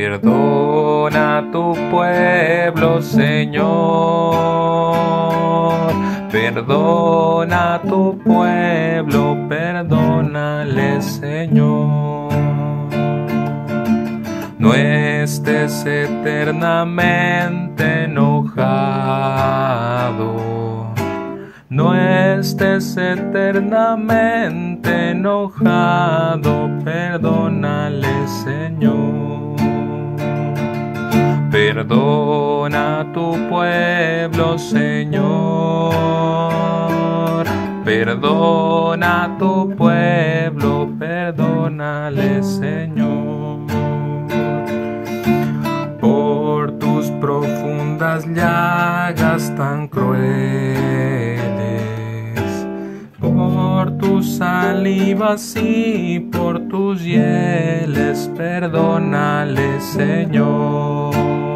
Perdona a tu pueblo, Señor. Perdona a tu pueblo, perdónale, Señor. No estés eternamente enojado. No estés eternamente enojado, perdónale, Señor. Perdona a tu pueblo, Señor. Perdona a tu pueblo, perdónale, Señor. Por tus profundas llagas tan crueles, por tus salivas y por tus hieles, perdónale, Señor.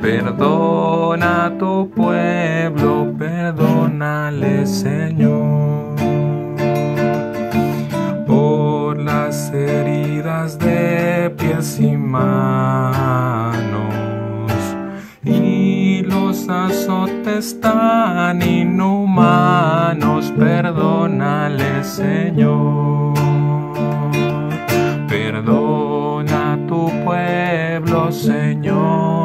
Perdona a tu pueblo, perdónale, Señor. Por las heridas de pies y manos y los azotes tan inhumanos, perdónale, Señor. Perdona a tu pueblo, Señor.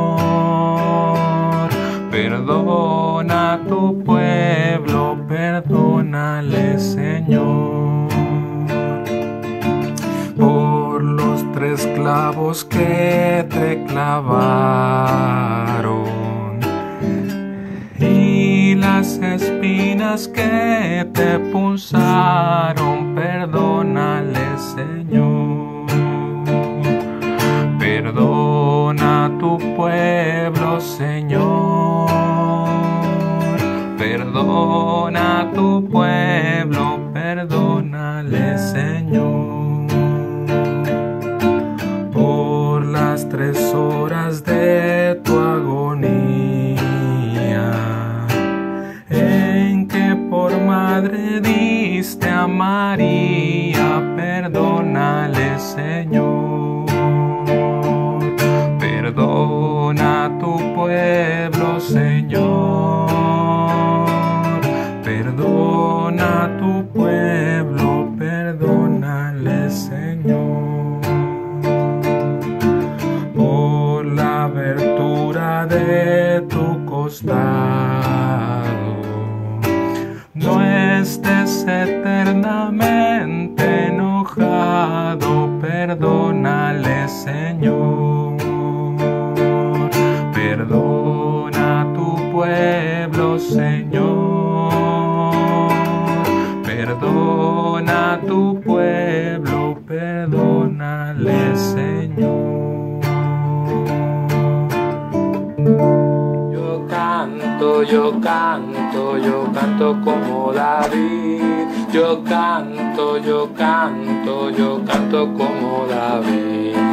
Perdona a tu pueblo, perdónale, Señor. Por los tres clavos que te clavaron y las espinas que te punzaron, perdónale, Perdona a tu pueblo, perdónale, Señor. Por las tres horas de tu agonía, en que por madre diste a María, perdónale, Señor. Perdona a tu pueblo, Señor. Perdona a tu pueblo, perdónale, Señor. Por la abertura de tu costado, no estés eternamente enojado, perdónale, Señor. Perdona a tu pueblo, Señor. Yo canto, yo canto como David. Yo canto, yo canto, yo canto como David.